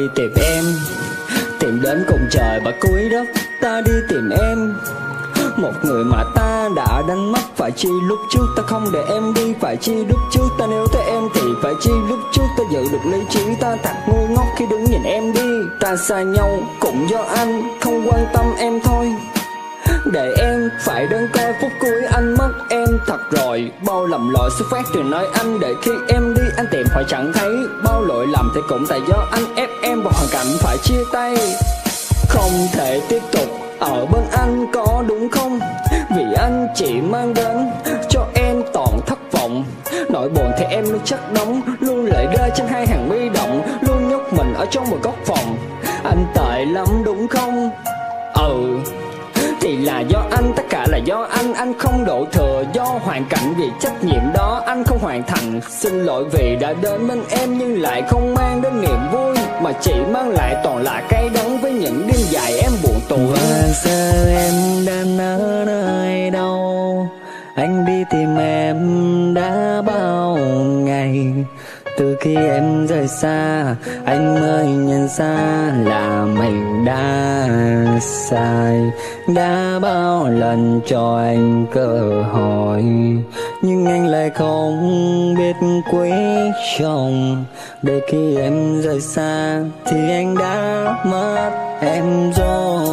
đi tìm em. Tìm đến cùng trời và cuối đất, ta đi tìm em. Một người mà ta đã đánh mất, phải chi lúc trước ta không để em đi, phải chi lúc trước ta nếu thấy em thì phải chi lúc trước ta giữ được lý trí. Ta thật ngu ngốc khi đứng nhìn em đi, ta xa nhau cũng do anh, không quan tâm em thôi. Để em phải đơn coi phút cuối anh mất em thật rồi, bao lầm lỗi xuất phát từ nơi anh để khi em đi anh tìm hỏi chẳng thấy. Bao lỗi lầm thì cũng tại do anh ép em vào hoàn cảnh phải chia tay. Không thể tiếp tục ở bên anh, có đúng không? Vì anh chỉ mang đến cho em toàn thất vọng. Nỗi buồn thì em luôn chất đóng, luôn lệ rơi trên hai hàng mi động, luôn nhốt mình ở trong một góc phòng. Anh tệ lắm đúng không? Ừ thì là do anh, tất cả là do anh. Anh không đổ thừa, do hoàn cảnh vì trách nhiệm đó. Anh không hoàn thành, xin lỗi vì đã đến bên em nhưng lại không mang đến niềm vui. Mà chỉ mang lại toàn là cay đắng với những đêm dài em buồn tù và giờ em đang ở nơi đâu? Anh đi tìm em đã bao ngày từ khi em rời xa, anh mới nhận ra là mình đã sai. Đã bao lần cho anh cơ hội, nhưng anh lại không biết quý trọng để khi em rời xa thì anh đã mất em rồi.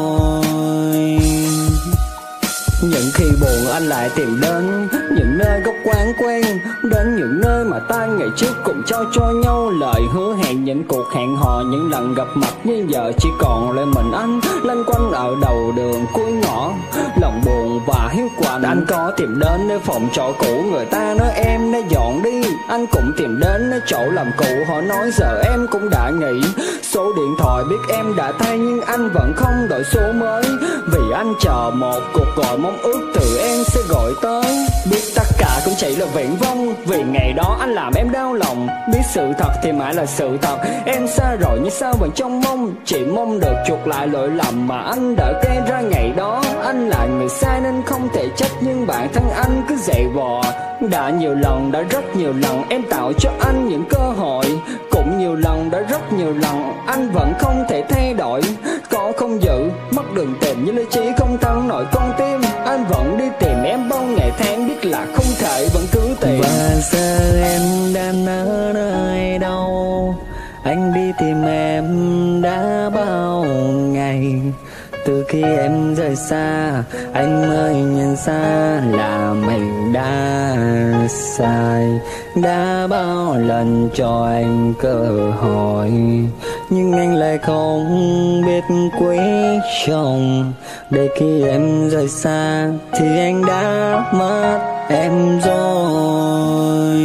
Những khi buồn anh lại tìm đến những nơi góc quán quen. Đến những nơi mà ta ngày trước cùng trao cho nhau lời hứa hẹn. Những cuộc hẹn hò, những lần gặp mặt nhưng giờ chỉ còn lại mình anh. Lanh quanh ở đầu đường cuối ngõ, lòng buồn và hiếu quạnh. Anh có tìm đến nơi phòng trọ cũ, người ta nói em đã dọn đi. Anh cũng tìm đến nơi chỗ làm cũ họ nói giờ em cũng đã nghỉ. Số điện thoại biết em đã thay, nhưng anh vẫn không đổi số mới. Vì anh chờ một cuộc gọi mong ước từ em sẽ gọi tới. Biết tắt cũng chỉ là viễn vông. Vì ngày đó anh làm em đau lòng. Biết sự thật thì mãi là sự thật. Em xa rồi như sao vẫn trong mong chỉ mong được chuộc lại lỗi lầm mà anh đã gây ra ngày đó. Anh là người sai nên không thể trách, nhưng bản thân anh cứ dậy vò. Đã nhiều lần, đã rất nhiều lần em tạo cho anh những cơ hội. Cũng nhiều lần, đã rất nhiều lần anh vẫn không thể thay đổi. Có không giữ, mất đường tìm như lý trí không thắng nổi con tim. Anh vẫn đi tìm em bao ngày tháng biết là không lại vẫn cứ tìm và giờ em đang ở nơi đâu? Anh đi tìm em đã bao ngày. Từ khi em rời xa, anh mới nhận ra là mình đã sai. Đã bao lần cho anh cơ hội, nhưng anh lại không biết quý trọng để khi em rời xa thì anh đã mất em rồi.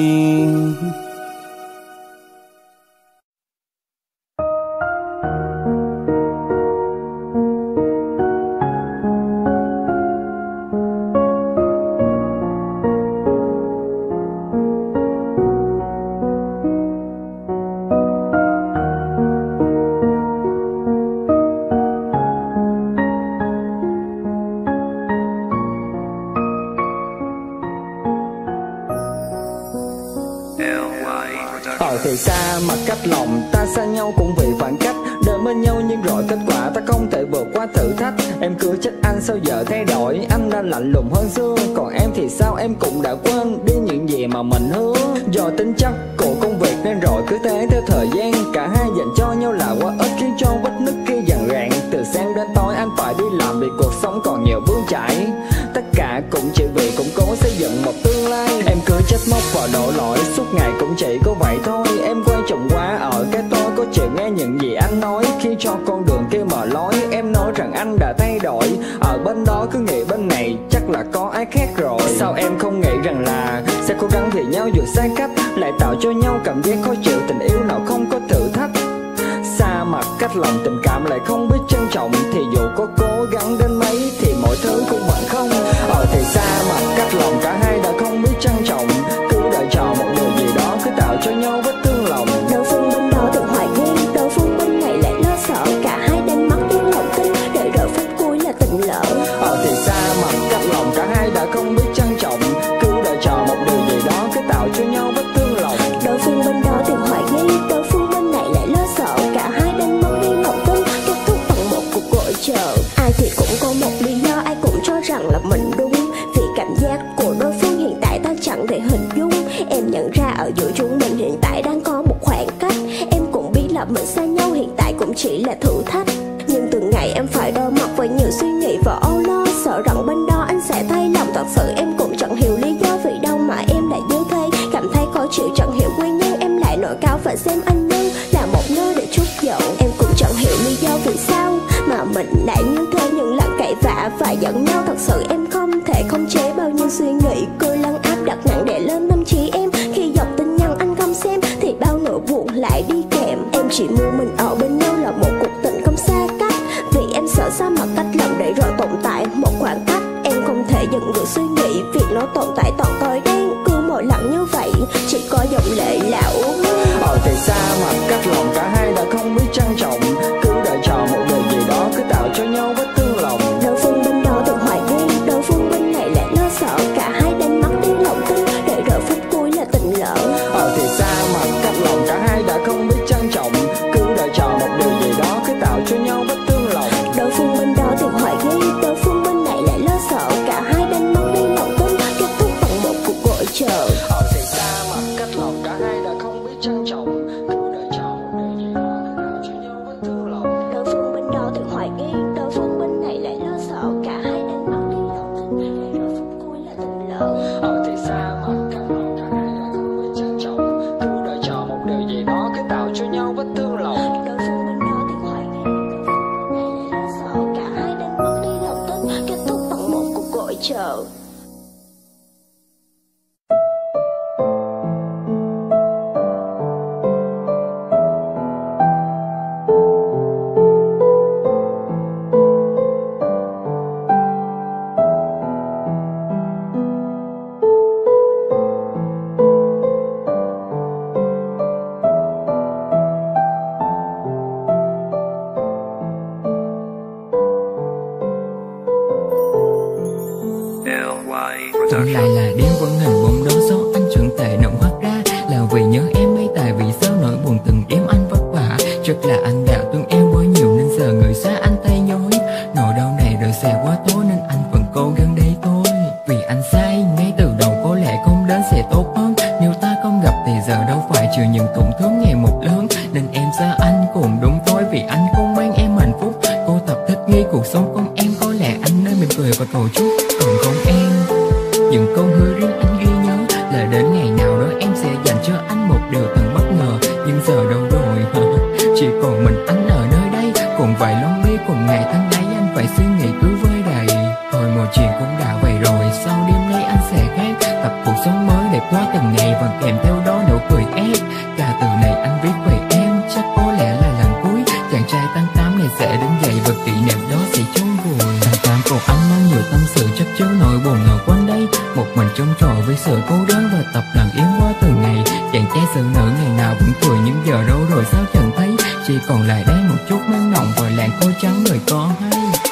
Sẽ đứng dậy và kỷ niệm đó sẽ chôn vùi. Thằng tám của anh mang nhiều tâm sự chắc chớ nỗi buồn ở quanh đây. Một mình trông trò với sự cố gắng và tập làm yếm qua từng ngày. Chàng trai sự nữ ngày nào vẫn cười những giờ đâu rồi sao chẳng thấy. Chỉ còn lại đây một chút mang nồng và làng cô trắng người có hay.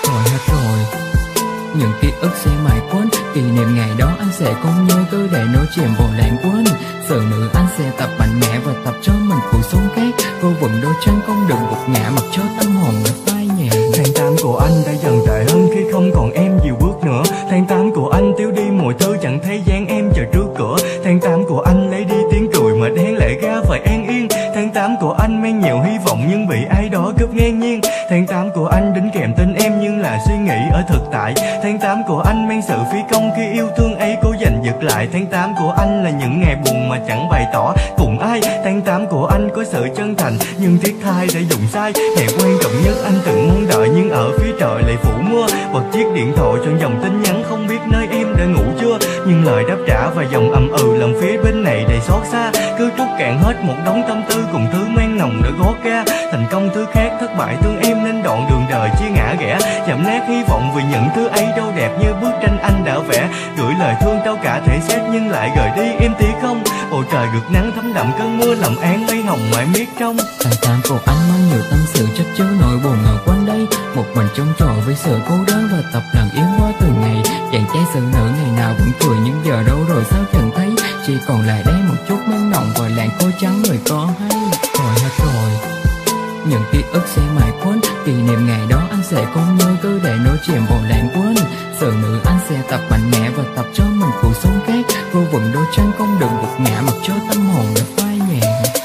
Rồi hết rồi. Những ký ức sẽ mãi quên. Kỷ niệm ngày đó anh sẽ không nhớ cứ để nó chìm vào lãng quên. Sự nữ anh sẽ tập mạnh mẽ và tập cho mình cuộc sống khác cô vẫn đôi chân không đừng gục ngã mặc cho tâm hồn đã phai nhẹ. Tháng tám của anh đã dần tệ hơn khi không còn em nhiều bước nữa. Tháng tám của anh tiêu đi mọi thứ chẳng thấy dáng em chờ trước cửa. Tháng tám của anh lấy đi tiếng cười mà đáng lẽ ra phải an yên. Tháng tám của anh ở thực tại. Tháng 8 của anh mang sự phi công khi yêu thương ấy cố giành giật lại. Tháng 8 của anh là những ngày buồn mà chẳng bày tỏ cùng ai. Tháng 8 của anh có sự chân thành, nhưng thiết thai đã dùng sai. Ngày quan trọng nhất anh từng mong đợi, nhưng ở phía trời lại phủ mưa. Bật chiếc điện thoại trong dòng tin nhắn không biết nơi em đã ngủ chưa? Nhưng lời đáp trả và dòng ầm ừ làm phía bên này đầy xót xa. Cứ trút cạn hết một đống tâm tư cùng thứ mang nồng đã gót ca Thành công thứ khác, thất bại thương em nên đoạn đường đời chia ngã ghẻ. Chậm nát hy vọng vì những thứ ấy đâu đẹp như bức tranh anh đã vẽ. Gửi lời thương trao cả thể xác nhưng lại gửi đi em tí không. Bầu trời gực nắng thấm đậm cơn mưa làm án mây hồng mãi miết trong. Tháng tám của anh mang nhiều tâm sự chắc chứa nỗi buồn ở quanh đây. Một mình trông trò với sự cố đơn và tập lặng yếu qua từng ngày Chàng trai sự nữ ngày nào vẫn cười những giờ đâu rồi sao chẳng thấy? Chỉ còn lại đây một chút mến nồng và làn cô trắng người có hay. Rồi hết rồi. Những ký ức sẽ mãi quên. Kỷ niệm ngày đó anh sẽ không nhớ cứ để nó chìm vào lãng quên. Sự nữ anh sẽ tập mạnh mẽ và tập cho mình cuộc sống khác. Vô vọng đôi chân không đừng gục ngã mặc cho tâm hồn đã phai nhẹ.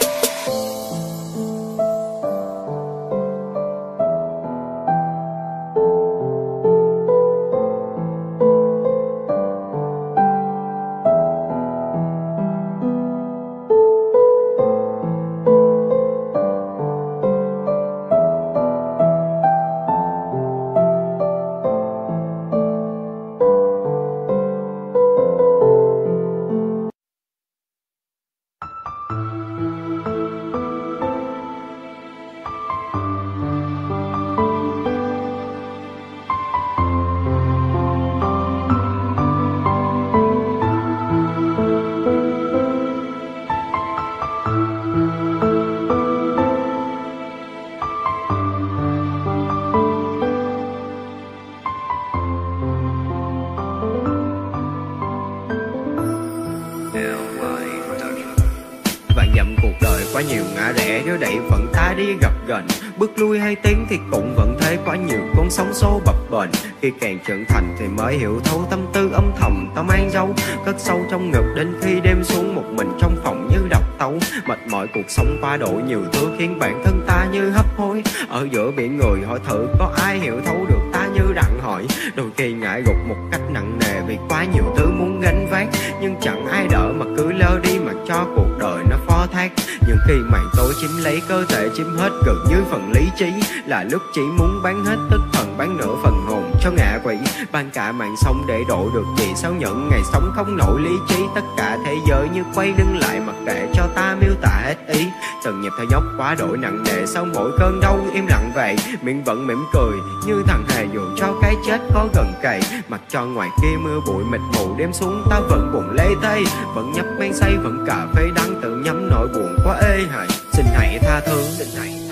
Thành hiểu thấu tâm tư âm thầm, ta mang dấu cất sâu trong ngực đến khi đêm xuống một mình trong phòng như độc tấu. Mệt mỏi cuộc sống qua độ nhiều thứ khiến bản thân ta như hấp hối. Ở giữa biển người, hỏi thử có ai hiểu thấu được ta như đặng hỏi. Đôi khi ngại gục một cách nặng nề vì quá nhiều thứ muốn gánh vác. Nhưng chẳng ai đỡ mà cứ lơ đi mà cho cuộc đời nó phó thác. Những khi màn tối chiếm lấy cơ thể, chiếm hết gần như phần lý trí. Là lúc chỉ muốn bán hết tất bán nửa phần hồn cho ngạ quỷ. Ban cả mạng sống để độ được chị sao những ngày sống không nổi lý trí, tất cả thế giới như quay lưng lại mặc kệ cho ta miêu tả hết ý. Từng nhịp theo dốc quá đổi nặng nề, sau mỗi cơn đau im lặng vậy. Miệng vẫn mỉm cười, như thằng hề dù cho cái chết có gần cày mặc cho ngoài kia mưa bụi mịt mù, đêm xuống ta vẫn buồn lê thây vẫn nhấp men say, vẫn cà phê đắng, tự nhắm nỗi buồn quá ê hại xin hãy tha thứ. Xin hãy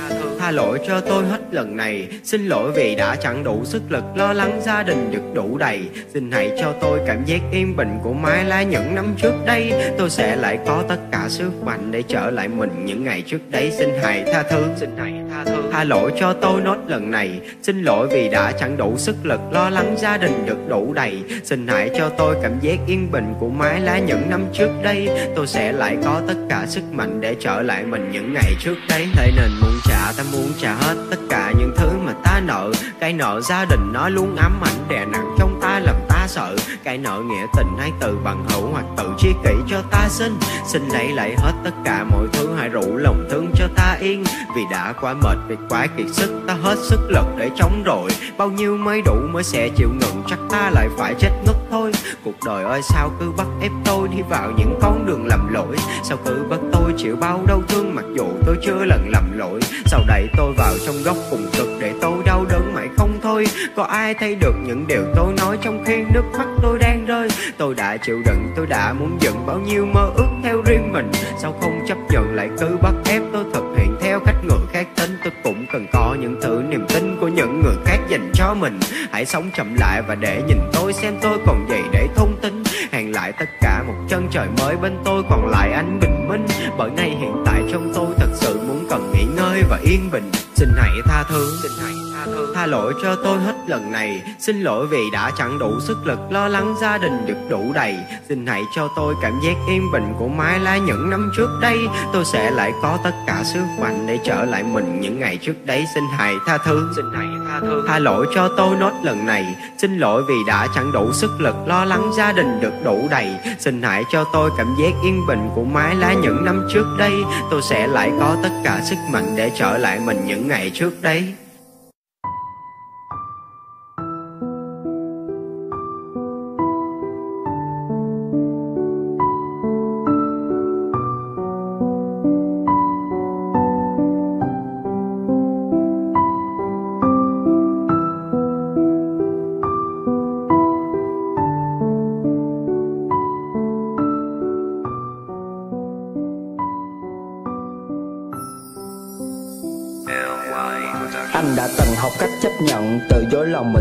tha lỗi cho tôi hết lần này. Xin lỗi vì đã chẳng đủ sức lực lo lắng, gia đình được đủ đầy. Xin hãy cho tôi cảm giác yên bình của mai lá những năm trước đây. Tôi sẽ lại có tất cả sức mạnh để trở lại mình những ngày trước đấy xin hãy tha thứ, xin hãy tha lỗi cho tôi nốt lần này. Xin lỗi vì đã chẳng đủ sức lực lo lắng, gia đình được đủ đầy. Xin hãy cho tôi cảm giác yên bình của mái lá những năm trước đây. Tôi sẽ lại có tất cả sức mạnh để trở lại mình những ngày trước đấy. Thế nên muốn trả, ta muốn trả hết tất cả những thứ mà ta nợ. Cái nợ gia đình nó luôn ám ảnh, đè nặng trong ta sợ. Cái nợ nghĩa tình hay từ bằng hữu hoặc tự chi kỷ cho ta xin. Xin lấy lại hết tất cả mọi thứ, hãy rủ lòng thương cho ta yên. Vì đã quá mệt, vì quá kiệt sức, ta hết sức lực để chống rồi. Bao nhiêu mới đủ mới sẽ chịu ngừng, chắc ta lại phải chết ngất thôi. Cuộc đời ơi, sao cứ bắt ép tôi đi vào những con đường lầm lỗi? Sao cứ bắt tôi chịu bao đau thương, mặc dù tôi chưa lần lầm lỗi? Sao đẩy tôi vào trong góc cùng cực để tôi đau đớn mãi không thôi? Có ai thấy được những điều tôi nói trong khi nước mắt tôi đang rơi. Tôi đã chịu đựng, tôi đã muốn dựng bao nhiêu mơ ước theo riêng mình. Sao không chấp nhận lại cứ bắt ép tôi thực hiện theo cách người khác tính tôi cũng cần có những thứ niềm tin của những người khác dành cho mình. Hãy sống chậm lại và để nhìn tôi, xem tôi còn gì để thông tin. Hẹn lại tất cả một chân trời mới bên tôi, còn lại anh bình minh. Bởi ngay hiện tại trong tôi thật sự muốn cần nghỉ ngơi và yên bình. Xin hãy tha thứ, xin hãy tha thứ, tha lỗi cho tôi hết lần này xin lỗi vì đã chẳng đủ sức lực lo lắng gia đình được đủ đầy. Xin hãy cho tôi cảm giác yên bình của mái lá những năm trước đây. Tôi sẽ lại có tất cả sức mạnh để trở lại mình những ngày trước đấy. Xin hãy tha thứ. Xin hãy tha thứ. Tha lỗi cho tôi nốt lần này. Xin lỗi vì đã chẳng đủ sức lực lo lắng gia đình được đủ đầy. Xin hãy cho tôi cảm giác yên bình của mái lá những năm trước đây. Tôi sẽ lại có tất cả sức mạnh để trở lại mình những ngày trước đấy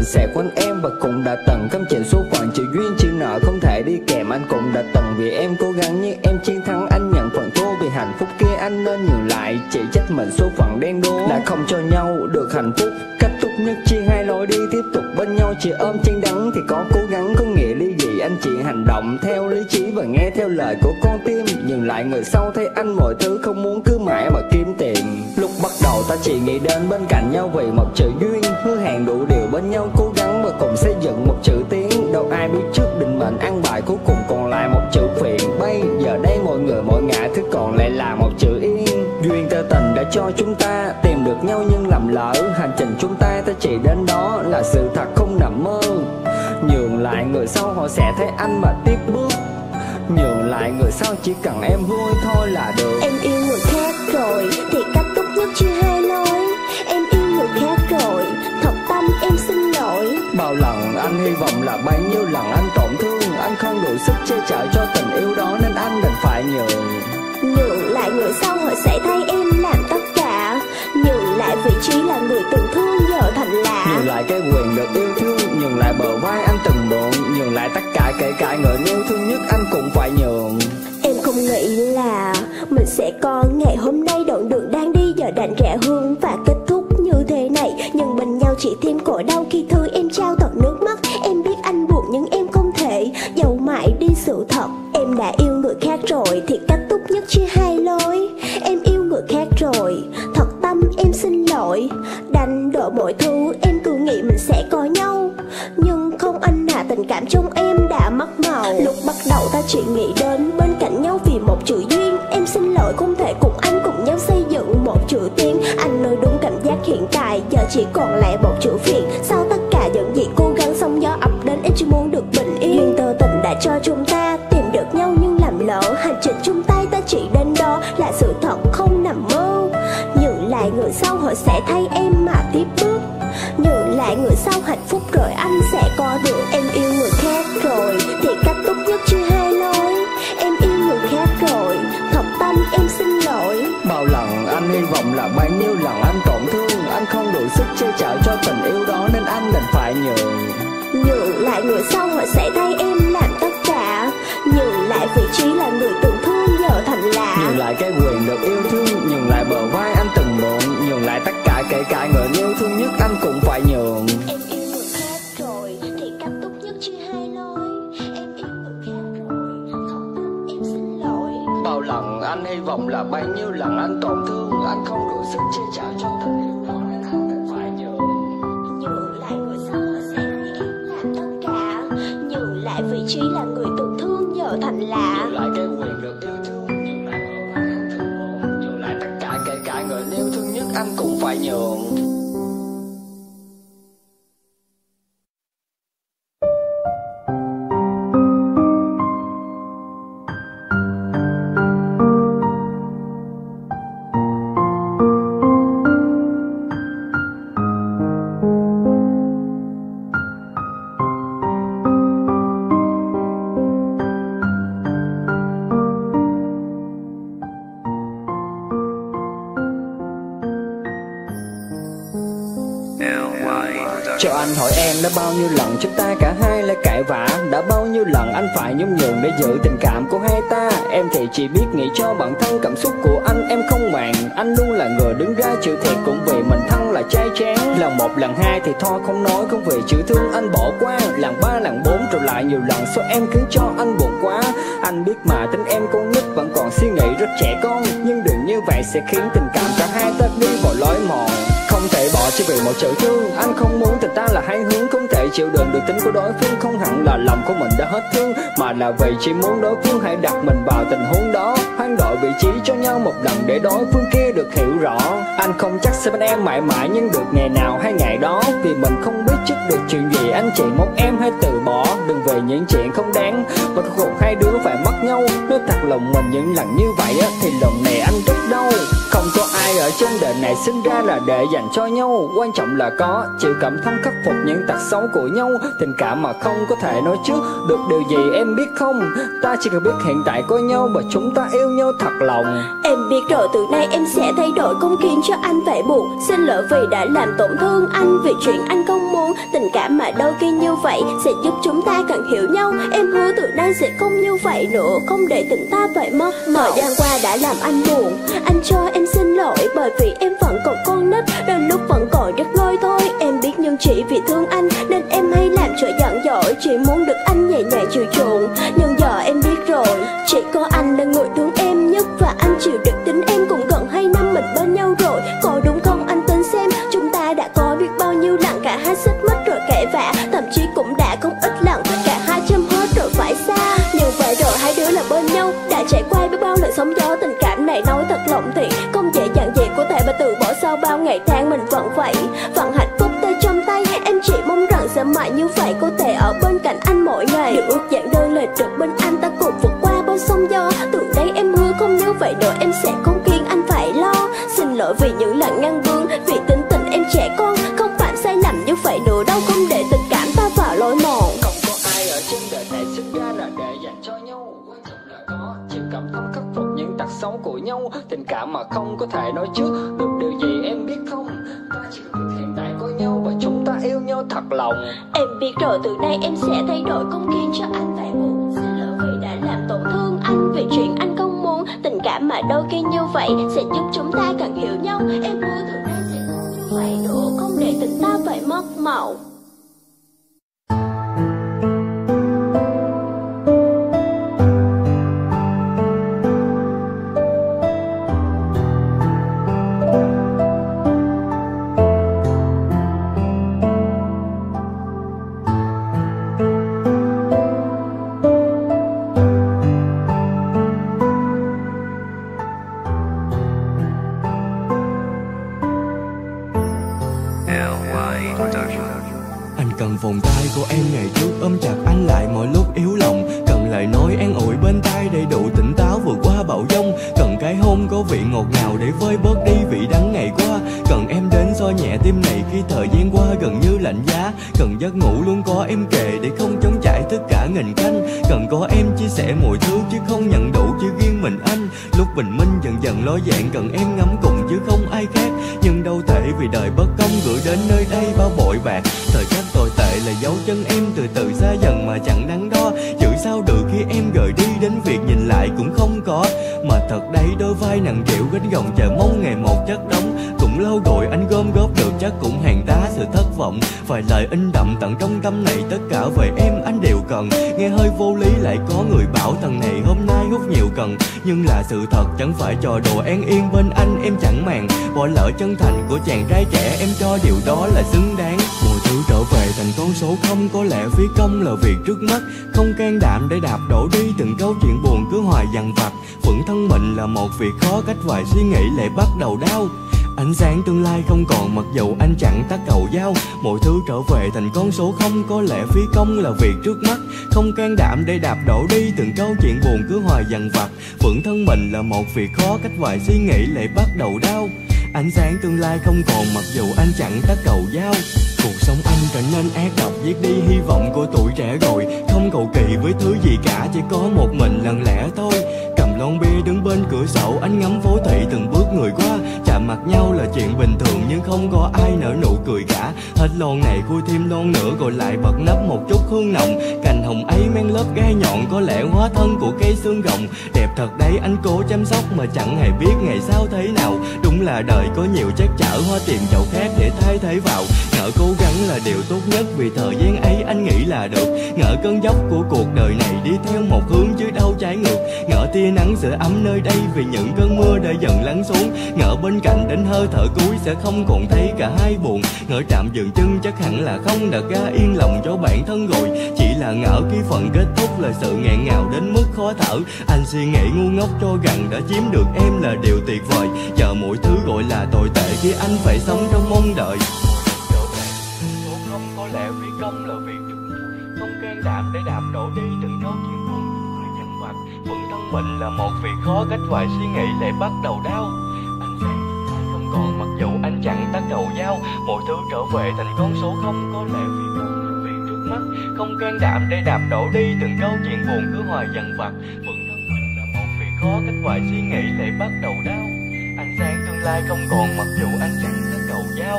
mình sẽ quên em Và cũng đã từng cam chịu số phận Chịu duyên chịu nợ không thể đi kèm. Anh cũng đã từng vì em cố gắng Nhưng em chiến thắng. Anh nhận phần thua Vì hạnh phúc kia, anh nên nhường lại Chỉ trách mình số phận đen đố. Đã không cho nhau được hạnh phúc Cách tốt nhất chia, hai lối đi Tiếp tục bên nhau. Chỉ ôm chân đắng Thì có cố anh chỉ hành động theo lý trí Và nghe theo lời của con tim. Nhưng lại người sau thấy anh mọi thứ Không muốn cứ mãi mà kiếm tiền. Lúc bắt đầu ta chỉ nghĩ đến bên cạnh nhau vì một chữ duyên. Hứa hẹn đủ điều bên nhau, cố gắng và cùng xây dựng một chữ tiếng. Đâu ai biết trước định mệnh ăn bài cuối cùng còn lại một chữ phiền. Bây giờ đây mọi người, mọi ngã thứ còn lại là một chữ yên. Duyên tơ tình đã cho chúng ta tìm được nhau nhưng lầm lỡ. Hành trình chúng ta ta chỉ đến đó là sự thật, không nằm mơ lại người sau họ sẽ thấy anh mà tiếp bước. Nhường lại người sau chỉ cần em vui thôi là được. Em yêu người khác rồi Thì cách tốt nhất chia hai lối Em yêu người khác rồi Thật tâm em xin lỗi. Bao lần anh hy vọng là bao nhiêu lần anh tổn thương Anh không đủ sức che chở cho tình yêu đó nên anh đành phải nhường. Nhường lại người sau họ sẽ thấy em vị trí là người từng thương giờ thành là Nhường lại cái quyền được yêu thương Nhường lại bờ vai anh từng mượn Nhường lại tất cả kể cả người yêu thương nhất anh cũng phải nhường. Em không nghĩ là mình sẽ có ngày hôm nay đoạn đường đang đi giờ đành rẽ hương và kết thúc như thế này. Nhưng bên nhau chỉ thêm khổ đau khi thư em trao tận nước mắt. Em biết anh buồn nhưng em không thể giấu mãi đi sự thật. Em đã yêu người khác rồi thì cách tốt nhất chia hai lối. Em yêu người khác xin lỗi. Đành đổ mọi thứ, em cứ nghĩ mình sẽ có nhau. Nhưng không anh à tình cảm trong em đã mất màu. Lúc bắt đầu ta chỉ nghĩ đến bên cạnh nhau vì một chữ duyên. Em xin lỗi, không thể cùng anh cùng nhau xây dựng một chữ tiên. Anh nói đúng cảm giác hiện tại, giờ chỉ còn lại một chữ phiền. Sau tất cả những gì cố gắng sóng gió ập đến, em chỉ muốn được bình yên. Duyên tơ tình đã cho chúng ta tìm được nhau nhưng làm lỡ. Hành trình chung tay ta chỉ đến đó là sự thật, không nằm mơ lại người sau họ sẽ thay em mà tiếp bước. Nhường lại người sau hạnh phúc, rồi anh sẽ có kể cả người yêu thương nhất anh cũng phải nhường. Em yêu người khác rồi thì cách tốt nhất chia hai lối em yêu người khác rồi tâm em xin lỗi Bao lần anh hy vọng là bao nhiêu lần anh tổn thương Anh không đủ sức che chở cho tình yêu đó nên anh đành phải nhường. Nhường lại người sau sẽ em làm tất cả. Nhường lại vị trí là người từng thương giờ thành là. Nhường lại anh cũng phải nhường. Bao nhiêu lần chúng ta, cả hai lại cãi vã. Đã bao nhiêu lần anh phải nhún nhường để giữ tình cảm của hai ta. Em thì chỉ biết nghĩ cho bản thân cảm xúc của anh, em không màng. Anh luôn là người đứng ra chịu thiệt, cũng vì mình thân là trai chán. Lần một, lần hai thì thôi không nói, không vì chữ thương anh bỏ qua. Lần ba, lần bốn rồi lại nhiều lần, số em khiến cho anh buồn quá. Anh biết mà tính em con nít vẫn còn suy nghĩ rất trẻ con. Nhưng đừng như vậy sẽ khiến tình cảm cả hai ta đi vào lối mòn không thể bỏ chỉ vì một chữ thương. Anh không muốn tình ta là hai hướng, không thể chịu đựng được tính của đối phương. Không hẳn là lòng của mình đã hết thương, mà là vì chỉ muốn đối phương hãy đặt mình vào tình huống đó. Hoán đổi vị trí cho nhau một lần để đối phương kia được hiểu rõ. Anh không chắc sẽ bên em mãi mãi, nhưng được ngày nào hay ngày đó. Vì mình không biết trước được chuyện gì, anh chị mong em hãy từ bỏ. Đừng về những chuyện không đáng và cuộc hai đứa phải mất nhau. Nếu thật lòng mình những lần như vậy thì lòng này anh rất đau không có ai ở trên đời này sinh ra là để dành cho nhau. Quan trọng là có chịu cảm thông khắc phục những tật xấu của nhau. Tình cảm mà không có thể nói trước được điều gì, em biết không? Ta chỉ cần biết hiện tại có nhau và chúng ta yêu nhau thật lòng. Em biết rồi, từ nay em sẽ thay đổi công khiến cho anh phải buồn. Xin lỗi vì đã làm tổn thương anh, vì chuyện anh không muốn. Tình cảm mà đôi khi như vậy sẽ giúp chúng ta càng hiểu nhau. Em hứa từ nay sẽ không như vậy nữa. Không để tình ta phải mất. Thời gian qua đã làm anh buồn. Anh cho em em xin lỗi bởi vì em vẫn còn con nít, Đôi lúc vẫn còn rất ngôi thôi. Em biết nhưng chỉ vì thương anh Nên em hay làm cho giận dỗi. Chỉ muốn được anh nhẹ nhàng chiều chuộng, Nhưng giờ em biết rồi. Chỉ có anh là người thương em nhất Và anh chịu được tính em cũng gần hai năm mình bên nhau rồi. Có đúng không? Anh tính xem, Chúng ta đã có biết bao nhiêu lần. Cả hai xích mất rồi kể vả, Thậm chí cũng đã không ít lần. Cả hai châm hết rồi phải xa. Nhưng vậy rồi hai đứa là bên nhau. Đã trải qua biết bao lời sóng gió, Tình cảm này nói thật lòng thiện ngày tháng mình vẫn vậy. Vẫn hạnh phúc tay trong tay, Em chỉ mong rằng sẽ mãi như vậy. Có thể ở bên cạnh anh mỗi ngày. Điều ước giản đơn lệch được bên anh, ta cùng vượt qua bao sóng gió. Từ đây em hứa không nếu vậy nữa Em sẽ không khiến anh phải lo, Xin lỗi vì những lần ngăn vương Vì tính tình em trẻ con, Không phạm sai lầm như vậy. Nữa đâu Không để tình cảm ta vào lối mòn. Không có ai ở trên đời này sinh ra là để dành cho nhau. Quan trọng là có chịu cảm thông khắc phục những tật xấu của nhau. Tình cảm mà không có thể nói trước được thật lòng. Em biết rồi, từ nay em sẽ thay đổi công kiến cho anh phải buồn. Xin lỗi vì đã làm tổn thương anh Vì chuyện anh không muốn. Tình cảm mà đôi khi như vậy sẽ giúp chúng ta càng hiểu nhau. Em hứa từ nay sẽ không như vậy nữa không để tình ta phải mất màu. Sao được khi em gợi đi đến việc nhìn lại cũng không có. Mà thật đây đôi vai nặng trĩu gánh gồng chờ mong ngày một chất đóng. Cũng lâu rồi anh gom góp được chắc cũng hàng tá sự thất vọng. Vài lời in đậm tận trong tâm này, tất cả về em anh đều cần. Nghe hơi vô lý lại có người bảo thằng này hôm nay hút nhiều cần. Nhưng là sự thật, chẳng phải trò đùa an yên bên anh, em chẳng màng. Bỏ lỡ chân thành của chàng trai trẻ, em cho điều đó là xứng đáng trở về thành con số không, có lẽ phí công là việc trước mắt. Không can đảm để đạp đổ đi từng câu chuyện buồn cứ hoài dằn vặt. Phận thân mình là một việc khó, cách vài suy nghĩ lại bắt đầu đau. Ánh sáng tương lai không còn, mặc dù anh chẳng tắt cầu dao. Mọi thứ trở về thành con số không, có lẽ phí công là việc trước mắt. Không can đảm để đạp đổ đi từng câu chuyện buồn cứ hoài dằn vặt. Phận thân mình là một việc khó, cách vài suy nghĩ lại bắt đầu đau. Ánh sáng tương lai không còn, mặc dù anh chẳng tắt cầu dao Cuộc sống anh trở nên ác độc, giết đi hy vọng của tuổi trẻ rồi. Không cầu kỳ với thứ gì cả, Chỉ có một mình lặng lẽ thôi. Cầm lon bia đứng bên cửa sổ Anh ngắm phố thị từng bước người qua. Chạm mặt nhau là chuyện bình thường, Nhưng không có ai nở nụ cười cả. Hết lon này khui thêm lon nữa, Rồi lại bật nắp một chút hương nồng. Cành hồng ấy men lớp gai nhọn, Có lẽ hóa thân của cây xương rồng Đẹp thật đấy, anh cố chăm sóc Mà chẳng hề biết ngày sau thế nào. Đúng là đời có nhiều trắc trở, Hoa tìm chậu khác để thay thế vào. Ngỡ cố gắng là điều tốt nhất Vì thời gian ấy anh nghĩ là được. Ngỡ cơn dốc của cuộc đời này Đi theo một hướng chứ đâu trái ngược. Ngỡ tia nắng sẽ ấm nơi đây Vì những cơn mưa đã dần lắng xuống. Ngỡ bên cạnh đến hơi thở cuối Sẽ không còn thấy cả hai buồn. Ngỡ trạm dừng chân chắc hẳn là không đặt ra yên lòng cho bản thân rồi. Chỉ là ngỡ khi phần kết thúc là sự nghẹn ngào đến mức khó thở. Anh suy nghĩ ngu ngốc cho rằng đã chiếm được em là điều tuyệt vời. Giờ mọi thứ gọi là tồi tệ khi anh phải sống trong mong đợi. Đổ đi từng câu chuyện buồn Người dằn vặt Phận thân mình là một việc khó. Cách vài suy nghĩ lại bắt đầu đau. Anh sáng không còn, mặc dù anh chẳng tắt đầu dao Mọi thứ trở về thành con số không. Có lẽ vì không vì việc trước mắt. Không can đảm để đạp đổ đi. Từng câu chuyện buồn cứ hoài dằn vặt. Phận thân mình là một việc khó. Cách vài suy nghĩ lại bắt đầu đau. Ánh sáng tương lai không còn, mặc dù anh chẳng tắt đầu dao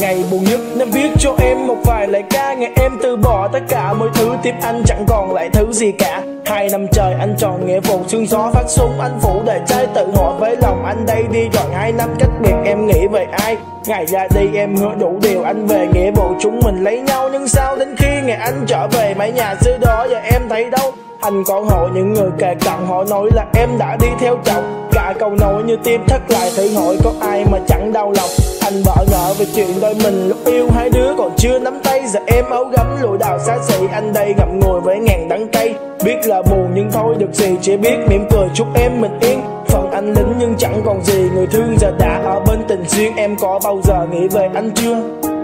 ngày buồn nhất. Nên viết cho em một vài lời ca Ngày em từ bỏ tất cả mọi thứ. Tiếp anh chẳng còn lại thứ gì cả. Hai năm trời anh tròn nghĩa vụ xương gió phát súng. Anh phủ đời trai tự hỏi với lòng anh đây đi tròn hai năm cách biệt. Em nghĩ về ai? Ngày ra đi em hứa đủ điều anh về nghĩa vụ. Chúng mình lấy nhau Nhưng sao đến khi ngày anh trở về? Mái nhà xưa đó giờ em thấy đâu? Anh còn hỏi những người kề cận. Họ nói là em đã đi theo chồng. Cả câu nói như tim thất lại, thử hỏi có ai mà chẳng đau lòng. Anh bỡ ngỡ về chuyện đôi mình. Lúc yêu hai đứa còn chưa nắm tay. Giờ em áo gấm lụi đào xa xỉ. Anh đây ngậm ngùi với ngàn đắng cay. Biết là buồn nhưng thôi, được gì chỉ biết mỉm cười. Chúc em mình yên. Phần anh lính nhưng chẳng còn gì. Người thương giờ đã ở bên tình duyên Em có bao giờ nghĩ về anh chưa?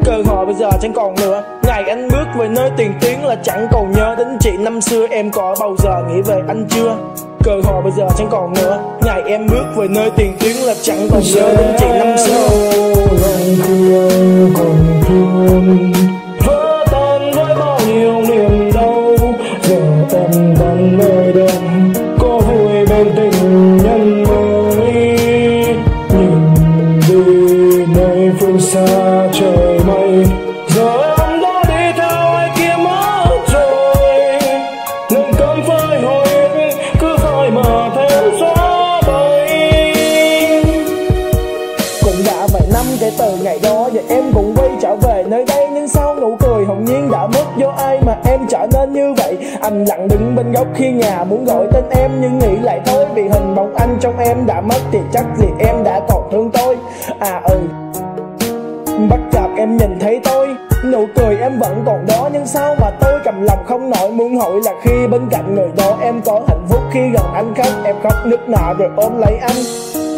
Cơ hội bây giờ chẳng còn nữa. Ngày anh bước về nơi tiền tuyến là chẳng còn nhớ đến chị năm xưa. Em có bao giờ nghĩ về anh chưa? Cơ hội bây giờ chẳng còn nữa. Ngày em bước về nơi tiền tuyến là chẳng còn nhớ đến chuyện năm xưa. Anh lặng đứng bên góc khi nhà muốn gọi tên em, nhưng nghĩ lại thôi, vì hình bóng anh trong em đã mất thì chắc gì em đã còn thương tôi. À ừ. Bắt gặp em nhìn thấy tôi. Nụ cười em vẫn còn đó, nhưng sao mà tôi cầm lòng không nổi? Muốn hỏi là khi bên cạnh người đó em có hạnh phúc khi gần anh khóc em khóc nước nọ rồi ôm lấy anh.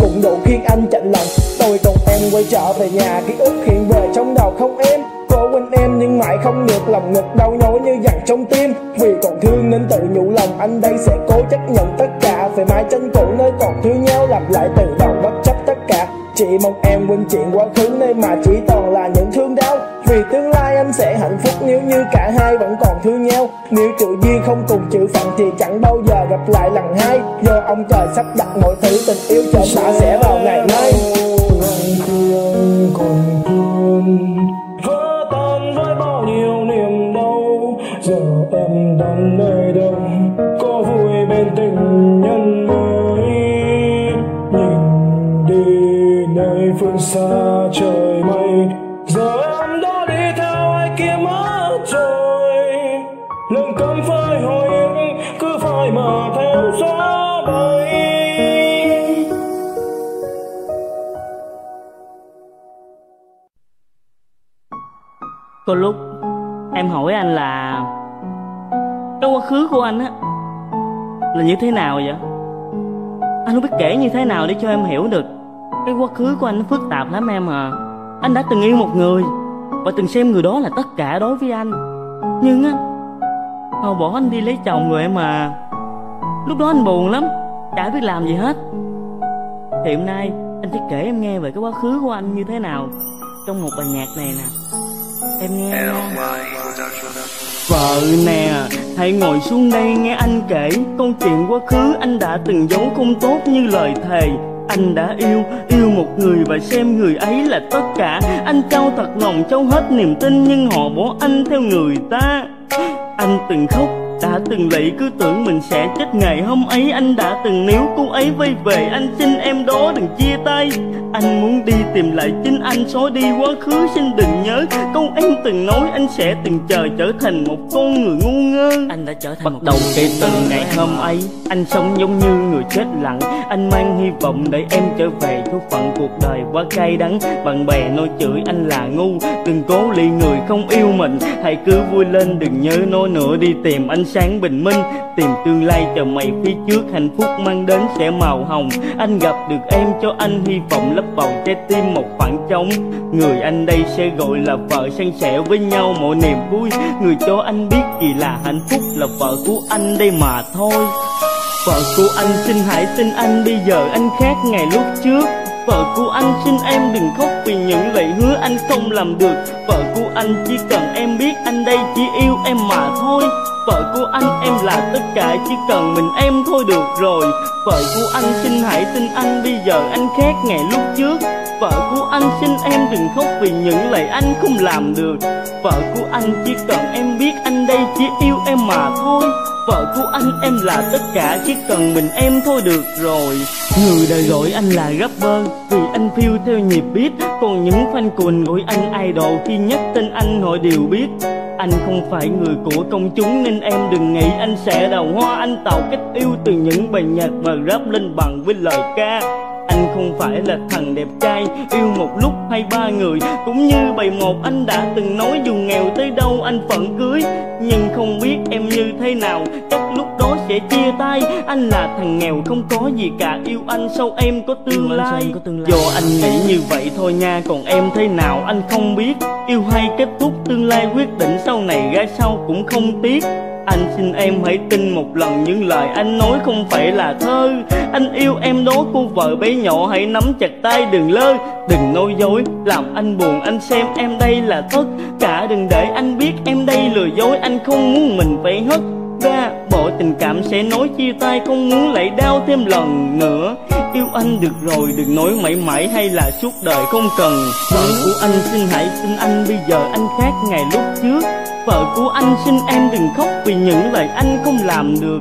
Cũng đủ khiến anh chạnh lòng. Tôi cùng em quay trở về nhà, ký ức hiện về trong đầu không em cố quên em nhưng mãi không được, lòng ngực đau nhói như dằn trong tim. Vì còn thương nên tự nhủ lòng anh đây sẽ cố chấp nhận tất cả. Về mái tranh cũ nơi còn thương nhau, lặp lại từ đầu bất chấp tất cả. Chỉ mong em quên chuyện quá khứ nơi mà chỉ toàn là những thương đau. Vì tương lai anh sẽ hạnh phúc nếu như cả hai vẫn còn thương nhau. Nếu chữ duyên không cùng chữ phận thì chẳng bao giờ gặp lại lần hai. Do ông trời sắp đặt mọi thứ tình yêu chợt ta sẽ vào ngày mai. Đôi lúc em hỏi anh là Cái quá khứ của anh á Là như thế nào vậy? Anh không biết kể như thế nào để cho em hiểu được Cái quá khứ của anh nó phức tạp lắm em à. Anh đã từng yêu một người Và từng xem người đó là tất cả đối với anh. Nhưng á Họ bỏ anh đi lấy chồng rồi em à. Lúc đó anh buồn lắm, Chả biết làm gì hết. Thì hôm nay anh sẽ kể em nghe về cái quá khứ của anh như thế nào Trong một bài nhạc này nè. Em nghe Vợ nè, hãy ngồi xuống đây nghe anh kể. Câu chuyện quá khứ anh đã từng giấu không tốt như lời thề. Anh đã yêu, yêu một người và xem người ấy là tất cả. Anh trao thật lòng trao hết niềm tin nhưng họ bỏ anh theo người ta. Anh từng khóc, đã từng lệ cứ tưởng mình sẽ chết. Ngày hôm ấy Anh đã từng níu cô ấy vây về Anh xin em đó đừng chia tay. Anh muốn đi tìm lại chính anh Xóa đi quá khứ xin đừng nhớ. Câu em từng nói anh sẽ từng chờ trở thành một con người ngu ngơ. Anh đã trở thành Bắt đầu kể từ ngày hôm ấy Anh sống giống như người chết lặng. Anh mang hy vọng để em trở về Số phận cuộc đời quá cay đắng. Bạn bè nói chửi anh là ngu Đừng cố lì người không yêu mình. Hãy cứ vui lên đừng nhớ nói nữa Đi tìm ánh sáng bình minh, Tìm tương lai chờ mày phía trước. Hạnh phúc mang đến sẽ màu hồng. Anh gặp được em cho anh hy vọng Lấp vào trái tim một khoảng trống. Người anh đây sẽ gọi là vợ san sẻ với nhau mọi niềm vui. Người cho anh biết gì là hạnh phúc Là vợ của anh đây mà thôi. Vợ của anh xin hãy tin anh, Bây giờ anh khác ngày lúc trước. Vợ của anh xin em đừng khóc Vì những lời hứa anh không làm được. Vợ của anh chỉ cần em biết Anh đây chỉ yêu em mà thôi. Vợ của anh, em là tất cả, Chỉ cần mình em thôi được rồi. Vợ của anh, xin hãy tin anh, Bây giờ anh khác ngày lúc trước. Vợ của anh xin em đừng khóc Vì những lời anh không làm được. Vợ của anh chỉ cần em biết Anh đây chỉ yêu em mà thôi. Vợ của anh em là tất cả, Chỉ cần mình em thôi được rồi. Người đời gọi anh là rapper, Vì anh phiêu theo nhịp beat. Còn những fan cuồng gọi anh idol Khi nhắc tên anh họ đều biết. Anh không phải người của công chúng nên em đừng nghĩ anh sẽ đào hoa. Anh tạo cách yêu từ những bài nhạc mà rap lên bằng với lời ca. Anh không phải là thằng đẹp trai Yêu một lúc hay ba người. Cũng như bài một anh đã từng nói Dù nghèo tới đâu anh vẫn cưới. Nhưng không biết em như thế nào Chắc lúc đó sẽ chia tay. Anh là thằng nghèo không có gì cả Yêu anh sau em có tương lai. Do anh nghĩ như vậy thôi nha Còn em thế nào anh không biết. Yêu hay kết thúc tương lai quyết định sau này ra sao cũng không tiếc anh xin em hãy tin một lần những lời anh nói không phải là thơ. Anh yêu em đó, cô vợ bé nhỏ hãy nắm chặt tay, đừng lơ, Đừng nói dối. Làm anh buồn, anh xem em đây là tất cả Đừng để anh biết em đây lừa dối, anh không muốn mình phải hất ra. Bỏ tình cảm sẽ nói chia tay, không muốn lại đau thêm lần nữa. Yêu anh được rồi, đừng nói mãi mãi hay là suốt đời không cần. Lời của anh xin hãy tin anh, bây giờ anh khác ngày lúc trước. Vợ của anh xin em đừng khóc vì những lời anh không làm được.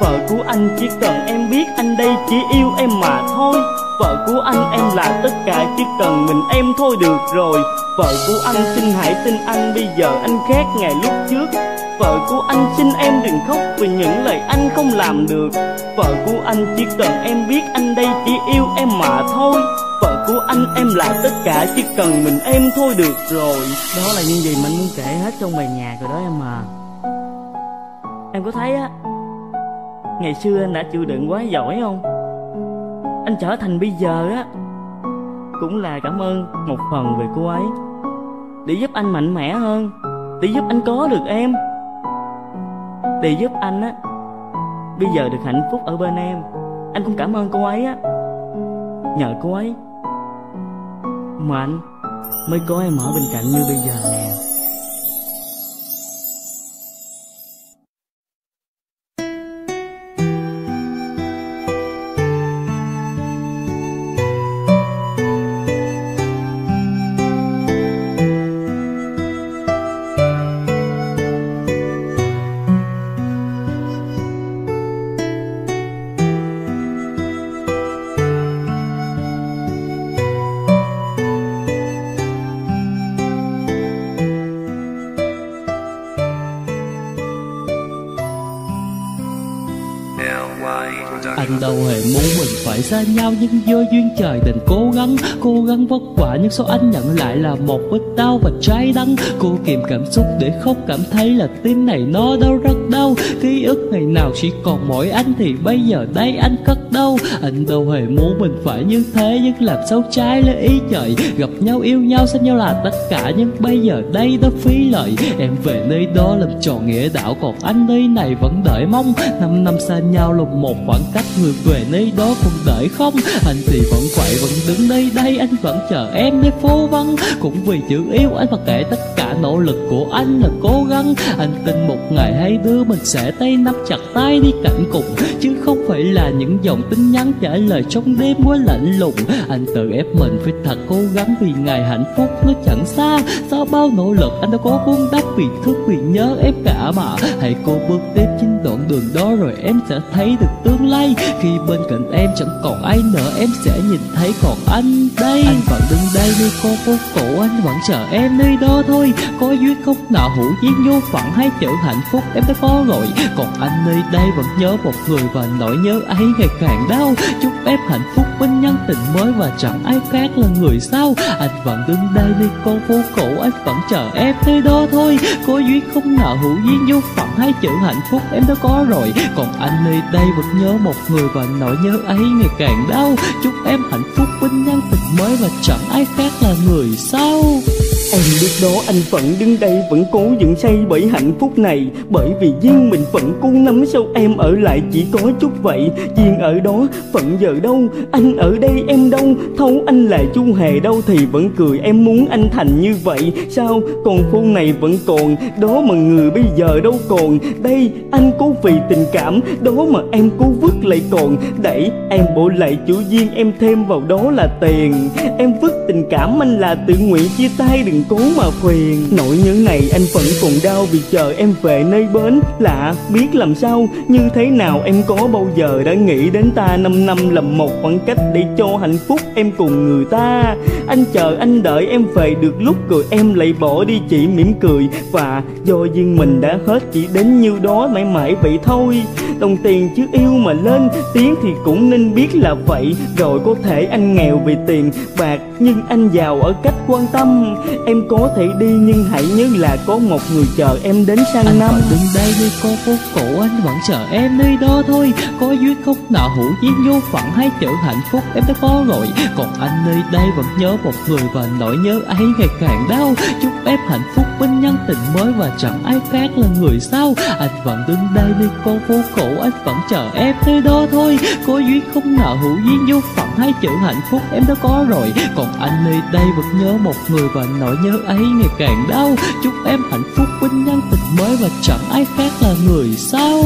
Vợ của anh chỉ cần em biết anh đây chỉ yêu em mà thôi. Vợ của anh, em là tất cả, chỉ cần mình em thôi được rồi. Vợ của anh xin hãy tin anh, bây giờ anh khác ngày lúc trước. Vợ của anh xin em đừng khóc vì những lời anh không làm được. Vợ của anh chỉ cần em biết anh đây chỉ yêu em mà thôi. Vợ của anh em là tất cả chỉ cần mình em thôi được rồi. Đó là những gì mình muốn kể hết trong bài nhạc rồi đó em à. Em có thấy á Ngày xưa anh đã chịu đựng quá giỏi không? Anh trở thành bây giờ á Cũng là cảm ơn một phần về cô ấy. Để giúp anh mạnh mẽ hơn Để giúp anh có được em. Để giúp anh á Bây giờ được hạnh phúc ở bên em. Anh cũng cảm ơn cô ấy á. Nhờ cô ấy mà anh mới có em ở bên cạnh như bây giờ nè. Phải xa nhau, Nhưng do duyên trời tình cố gắng Cố gắng vất vả. Nhưng số anh nhận lại là một vết đau và trái đắng. Cô kìm cảm xúc để khóc, cảm thấy là tim này nó đau rất đau. Ký ức ngày nào chỉ còn mỗi anh thì bây giờ đây anh cất đâu? Anh đâu hề muốn mình phải như thế Nhưng làm sao trái lấy ý trời. Gặp nhau, yêu nhau, xem nhau là tất cả. Nhưng bây giờ đây đã phí lợi Em về nơi đó làm tròn nghĩa đạo Còn anh nơi này vẫn đợi mong. Năm năm xa nhau lùng một khoảng cách. Người về nơi đó còn đợi không? Anh thì vẫn quậy, vẫn đứng nơi đây. Anh vẫn chờ em nơi phố vắng. Cũng vì chữ yêu anh mặc kệ tất cả nỗ lực của anh là cố gắng. Anh tin một ngày hai đứa mình sẽ tay nắm chặt tay đi cảnh cùng. Chứ không phải là những dòng tin nhắn trả lời trong đêm quá lạnh lùng. Anh tự ép mình phải thật cố gắng vì ngày hạnh phúc nó chẳng xa. Sau bao nỗ lực anh đã có vun đắp vì thức vì nhớ em cả mà. Hãy cô bước tiếp trên đoạn đường đó rồi em sẽ thấy được tương lai. Khi bên cạnh em chẳng còn ai nữa, em sẽ nhìn thấy còn anh đây. Anh vẫn đứng đây nơi con phố cổ, anh vẫn chờ em nơi đó thôi. Có duyên không nào hữu duyên, vô phận hay chữ hạnh phúc em đã có rồi. Còn anh nơi đây vẫn nhớ một người và nỗi nhớ ấy ngày càng đau Chúc em hạnh phúc bên nhân tình mới và chẳng ai khác là người sau. Anh vẫn đứng đây đi, con phố cổ, anh vẫn chờ em tới đó thôi. Có duyên không ngờ hữu duyên vô phận, Hai chữ hạnh phúc em đã có rồi. Còn anh nơi đây vẫn nhớ một người và nỗi nhớ ấy ngày càng đau. Chúc em hạnh phúc bên nhân tình mới và chẳng ai khác là người sau. Em biết đó anh vẫn đứng đây vẫn cố dựng xây bởi hạnh phúc này. Bởi vì duyên mình vẫn cố nắm sau em ở lại, chỉ có chút vậy. Duyên ở đó, phận giờ đâu? Anh ở đây em đâu? Thấu anh là chu hề đâu Thì vẫn cười, em muốn anh thành như vậy. Sao? Còn phố này vẫn còn, Đó mà người bây giờ đâu còn? Đây, anh cố vì tình cảm, Đó mà em cố vứt lại còn. Đẩy em bộ lại chủ duyên em thêm vào đó là tiền. Em vứt tình cảm anh là tự nguyện chia tay, đừng đừng cố mà phiền. Nỗi nhớ này anh vẫn còn đau Vì chờ em về nơi bến. Lạ, Biết làm sao, như thế nào Em có bao giờ đã nghĩ đến ta? Năm năm lầm một khoảng cách Để cho hạnh phúc em cùng người ta. Anh chờ, anh đợi em về được lúc Rồi em lại bỏ đi, chỉ mỉm cười. Và do duyên mình đã hết, Chỉ đến như đó mãi mãi vậy thôi. Đồng tiền chứ yêu mà lên, Tiếng thì cũng nên biết là vậy. Rồi có thể anh nghèo vì tiền bạc, Nhưng anh giàu ở cách quan tâm. Em có thể đi nhưng hãy nhớ là Có một người chờ em đến sang anh năm. ở bên đây nơi con phố cổ anh vẫn chờ em nơi đó thôi. Có duyên không nào hữu duyên vô phận hay chữ hạnh phúc em đã có rồi. Còn anh nơi đây vẫn nhớ một người và nỗi nhớ ấy ngày càng đau. Chúc em hạnh phúc bên nhân tình mới và chẳng ai khác là người sau. Anh vẫn đứng đây nơi con phố cổ anh vẫn chờ em nơi đó thôi. Có duyên không nào hữu duyên vô phận hay chữ hạnh phúc em đã có rồi. Còn anh nơi đây vẫn nhớ một người và nỗi nhớ ấy ngày càng đau. Chúc em hạnh phúc bên nhân, tình mới, và chẳng ai khác là người sau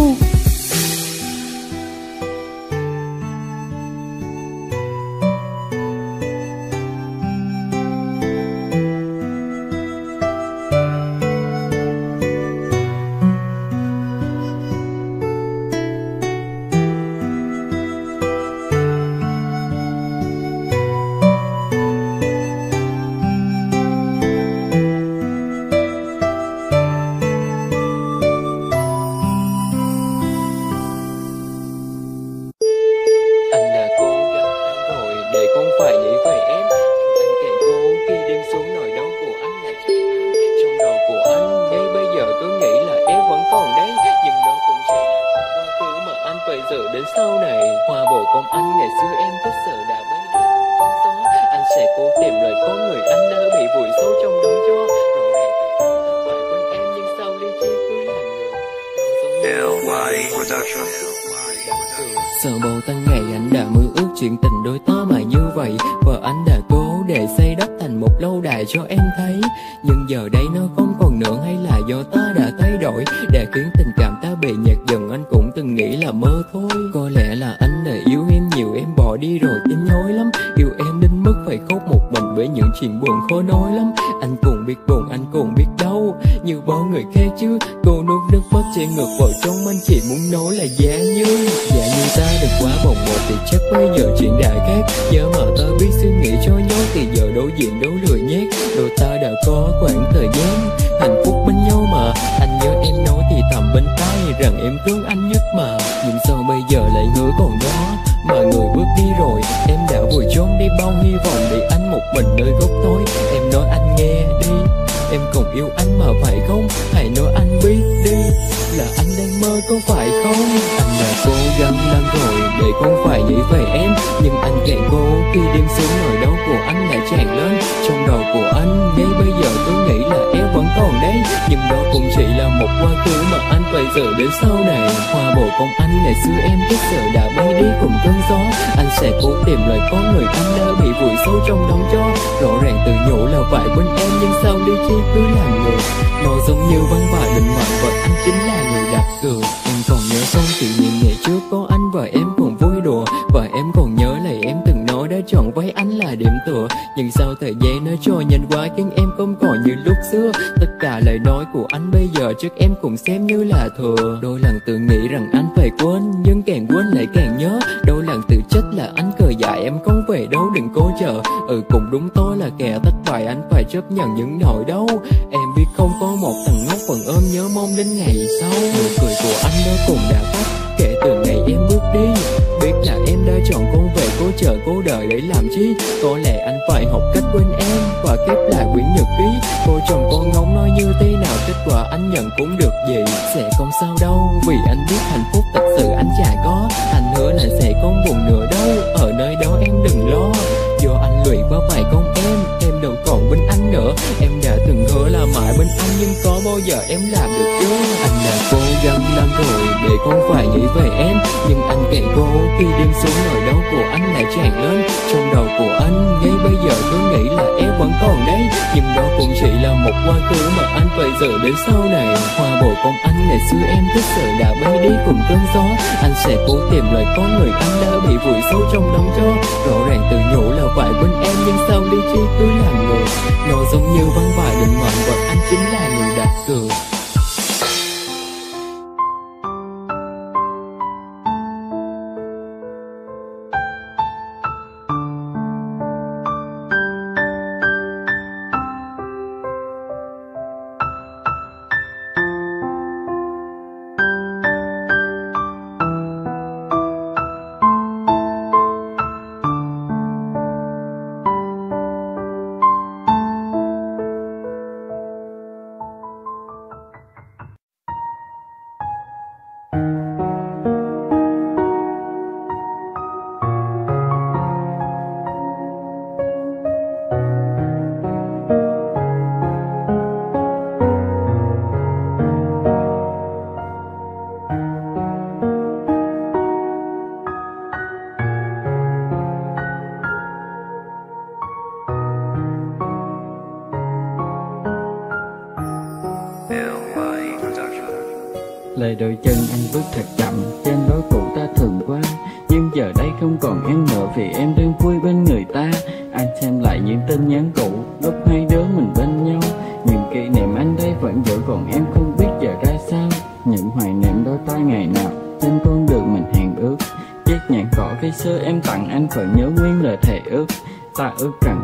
bao hy vọng Để anh một mình nơi góc tối. Em nói anh nghe đi. Em còn yêu anh mà phải không? Hãy nói anh biết đi, Là anh đang mơ có phải không? Anh đã cố gắng lắm rồi, Để không phải nghĩ về em. Nhưng anh càng cố khi đêm xuống nỗi đau của anh lại tràn lên. Trong đầu của anh, Ngay bây giờ tôi nghĩ là em vẫn còn đấy Nhưng đó cũng chỉ là một quá khứ Mà anh phải giữ đến sau này. Hoa bồ công anh ngày xưa em rất sợ đã bay đi cùng cơn gió. Anh sẽ cố tìm lời có người anh đã bị vùi sâu trong đống cho. Rõ ràng từ nhủ là phải bên em, Nhưng sao ly chi? Cứ làm người. Nó giống như văn bài định mệnh Và anh chính là người đặt cửa. Em còn nhớ không? Kỷ niệm ngày trước có anh và em cùng vui đùa. Và em còn nhớ lời em từng nói đã chọn với anh là điểm tựa. Nhưng sao thời gian nó trôi nhanh quá, khiến em không còn như lúc xưa. Tất cả lời nói của anh bây giờ trước em cũng xem như là thừa. Đôi lần tự nghĩ rằng anh phải quên, Nhưng càng quên lại càng nhớ. Đôi lần tự trách là anh cờ em không về đâu, đừng cố chờ. Ừ cũng đúng, tôi là kẻ thất bại, anh phải chấp nhận những nỗi đau. Em biết không có một thằng ngốc phần ôm nhớ mong đến ngày sau. Nụ cười của anh đã cùng đã tắt Kể từ ngày em bước đi, Biết là em đã chọn con về cố chờ cố đợi để làm chi. Có lẽ anh phải học cách quên em Và khép lại quyển nhật ký. Cô chồng con ngóng nói như thế nào, Kết quả anh nhận cũng được gì Sẽ không sao đâu, Vì anh biết hạnh phúc thật sự anh chả có. Anh hứa là sẽ không buồn nữa đâu, Ở nơi đó em đừng lo. Do anh lụy quá phải con em Em đâu còn bên anh nữa. Em đã bên anh Nhưng có bao giờ em làm được chưa Anh đã cố gắng lắm rồi, Để không phải nghĩ về em. Nhưng anh càng cố khi đêm xuống nỗi đau của anh lại tràn lên. Trong đầu của anh, Ngay bây giờ tôi nghĩ là em vẫn còn đấy Nhưng đó cũng chỉ là một quá khứ sợ đến sau này. Hoa bổ công anh ngày xưa em thích sợ đã bay đi cùng cơn gió. Anh sẽ cố tìm lại con người anh đã bị vùi sâu trong đống cho. Rõ ràng từ nhủ là phải bên em, nhưng sao lý trí cứ làm người Nó giống như văn bài định mệnh và anh chính là người đặt cược.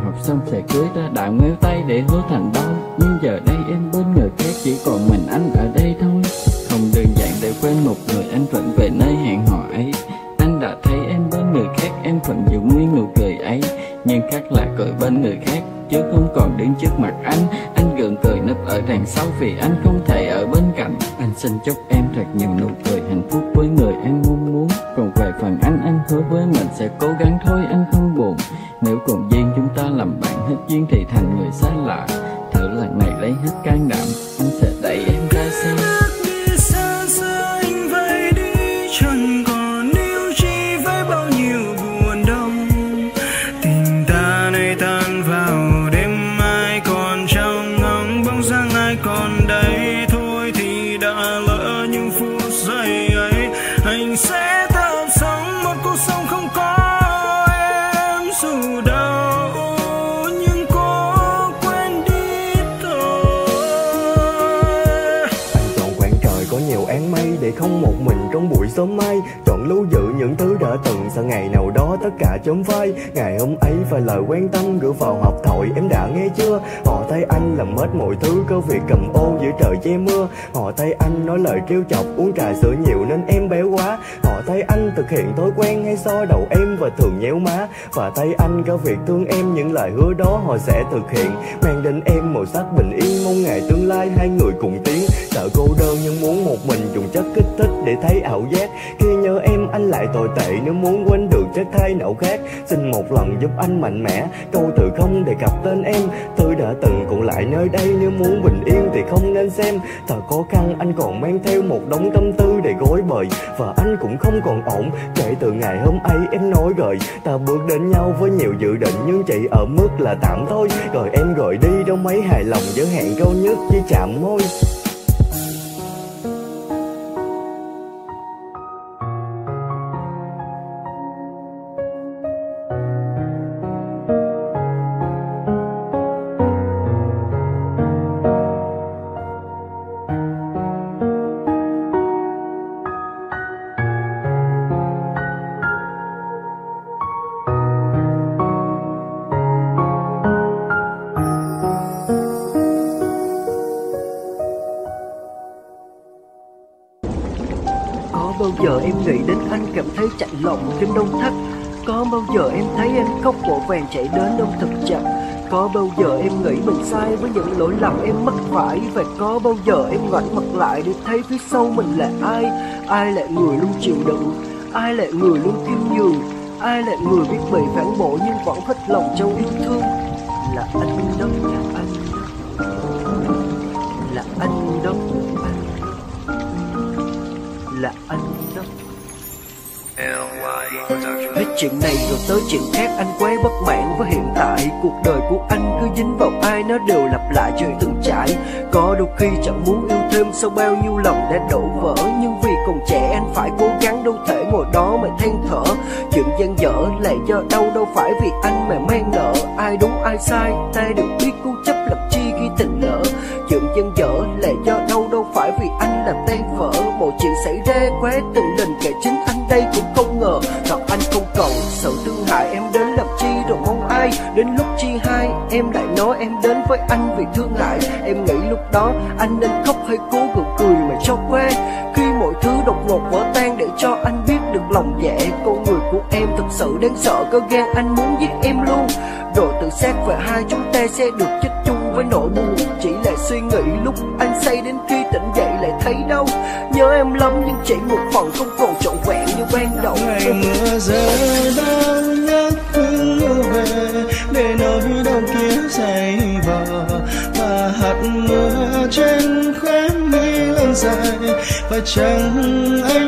Học xong sẽ cưới ta đã ngéo tay để hứa thành đau Nhưng giờ đây em bên người khác chỉ còn mình anh ở đây thôi. Không đơn giản để quên một người anh vẫn về nơi hẹn hò ấy. Anh đã thấy em bên người khác, em vẫn giữ nguyên nụ cười ấy. Nhưng khác là cười bên người khác chứ không còn đứng trước mặt anh. Anh gượng cười nấp ở đằng sau vì anh không thể ở bên cạnh. Anh xin chúc em thật nhiều nụ cười hạnh phúc với người em mong muốn. Còn về phần anh anh hứa với mình sẽ cố gắng thôi, anh không buồn. Nếu còn duyên chúng ta làm bạn hết duyên thì thành người xa lạ. Thử lần này lấy hết can đảm, Anh sẽ đẩy em ra xa xa. Sớm mai. Chọn lưu giữ những thứ đã từng sợ ngày nào đó tất cả chấm phai. Ngày hôm ấy vài lời quan tâm gửi vào hộp thoại, em đã nghe chưa? Họ thấy anh làm hết mọi thứ có việc cầm ô giữa trời che mưa. Họ thấy anh nói lời trêu chọc, uống trà sữa nhiều nên em béo quá. Họ thấy anh thực hiện thói quen hay so đầu em và thường nhéo má. Và thấy anh có việc thương em, những lời hứa đó họ sẽ thực hiện. Mang đến em màu sắc bình yên mong ngày tương lai hai người cùng tiến. Sợ cô đơn nhưng muốn một mình dùng chất kích thích để thấy ảo giác. Khi nhớ em, anh lại tồi tệ, nếu muốn quên được chất thay nào khác. Xin một lần giúp anh mạnh mẽ, câu từ không đề cập tên em. Tôi đã từng còn lại nơi đây, nếu muốn bình yên thì không nên xem. Thật khó khăn anh còn mang theo một đống tâm tư để gối bời, Và anh cũng không còn ổn. Kể từ ngày hôm ấy em nói rồi Ta bước đến nhau với nhiều dự định, nhưng chỉ ở mức là tạm thôi. Rồi em gọi đi đâu mấy hài lòng, giới hẹn câu nhất chỉ chạm môi. Lộng lòng trên đông thắt Có bao giờ em thấy anh khóc vội vàng chạy đến ông thật chặt Có bao giờ em nghĩ mình sai với những lỗi lầm em mắc phải? Và có bao giờ em ngoảnh mặt lại để thấy phía sau mình là ai? Ai là người luôn chịu đựng? Ai là người luôn kiên nhường? Ai là người biết bị phản bội nhưng vẫn hết lòng trong yêu thương? Là anh đó, là anh đó. Là anh đó, anh là anh chuyện này rồi tới chuyện khác. Anh quá bất mãn với hiện tại, Cuộc đời của anh cứ dính vào ai, Nó đều lặp lại chuyện từng trải. Có đôi khi chẳng muốn yêu thêm Sau bao nhiêu lần đã đổ vỡ, Nhưng vì còn trẻ anh phải cố gắng Đâu thể ngồi đó mà than thở. Chuyện gian dở là do đâu Đâu phải vì anh mà mang nợ. Ai đúng, ai sai, Ta đều biết cố chấp lập chi khi tình lỡ. Chuyện gian dở là do đâu Đâu phải vì anh làm tan vỡ xảy ra quá tự lình Kể chính anh đây cũng không ngờ rằng anh không cầu. Sự thương hại Em đến làm chi rồi mong ai. Đến lúc chi hai, Em lại nói em đến với anh vì thương hại. Em nghĩ lúc đó anh nên khóc hay cố gượng cười mà cho qua Khi mọi thứ đột ngột vỡ tan Để cho anh biết được lòng dạ Con người của em thật sự đáng sợ. Cơ gan anh muốn giết em luôn. Rồi tự xác về hai chúng ta sẽ được chết chung với nỗi buồn. Chỉ là suy nghĩ lúc anh say đến khi tỉnh dậy lại thấy đâu em lắm, nhưng chỉ một phần không còn trọn vẹn như ban đầu. Ngày mưa rơi, bao nhắc thương về, để nỗi đau kia dày vò. Và hạt mưa trên khóe mi lên dài, và chẳng anh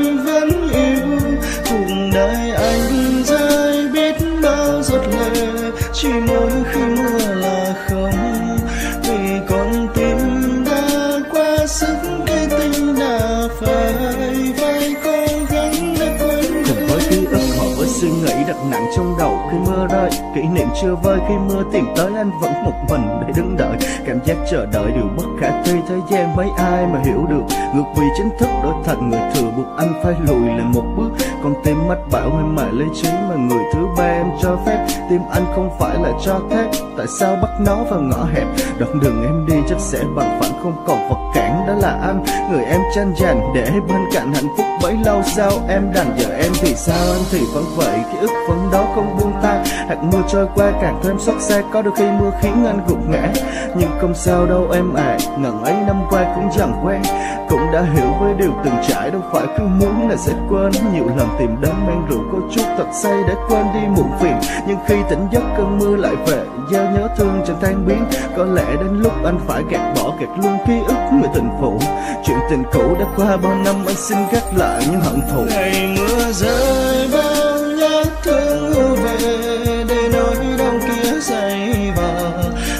chưa vơi. Khi mưa tìm tới, anh vẫn một mình để đứng đợi. Cảm giác chờ đợi điều bất khả thi. Thế gian mấy ai mà hiểu được? Ngược vì chính thức đổi thành người thừa buộc anh phải lùi lại một bước. Con tim mách bảo hay mãi lý trí mà người thứ ba em cho phép. Tim anh không phải là cho thép tại sao bắt nó vào ngõ hẹp? Đoạn đường em đi chắc sẽ bằng phẳng, không còn vật cản, đó là anh. Người em tranh giành để bên cạnh hạnh phúc bấy lâu. Sau em đành giờ em? Thì sao anh thì vẫn vậy? Ký ức vẫn đó không buông tay hạt mưa trôi qua càng thêm xót xa. Có đôi khi mưa khiến anh gục ngã. Nhưng không sao đâu em à ngần ấy năm qua cũng chẳng quen. Cũng đã hiểu với điều từng trải. Đâu phải cứ muốn là sẽ quên. Nhiều lần tìm đến mang rượu có chút thật say để quên đi muộn phiền. Nhưng khi tỉnh giấc cơn mưa lại về gieo nhớ thương chẳng tan biến. Có lẽ đến lúc anh phải gạt bỏ gạt luôn ký ức người tình phụ. Chuyện tình cũ đã qua bao năm, anh xin gác lại những hận thù. Ngày mưa rơi, bao nhát thương ưu về, để nỗi đau kia dày vò.